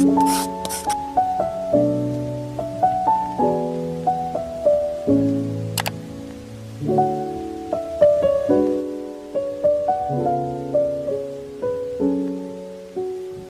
ます。